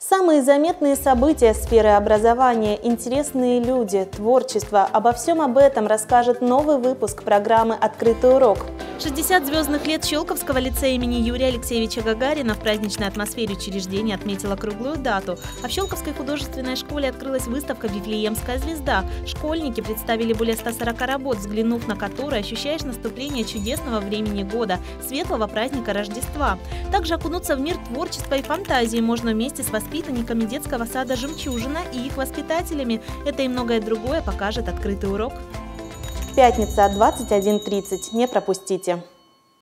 Самые заметные события сферы образования, интересные люди, творчество – обо всем об этом расскажет новый выпуск программы «Открытый урок». 60 звездных лет Щелковского лицея имени Юрия Алексеевича Гагарина в праздничной атмосфере учреждения отметила круглую дату. А в Щелковской художественной школе открылась выставка «Вифлеемская звезда». Школьники представили более 140 работ, взглянув на которые ощущаешь наступление чудесного времени года – светлого праздника Рождества. Также окунуться в мир творчества и фантазии можно вместе с воспитанниками детского сада «Жемчужина» и их воспитателями. Это и многое другое покажет открытый урок. Пятница, 21.30. Не пропустите.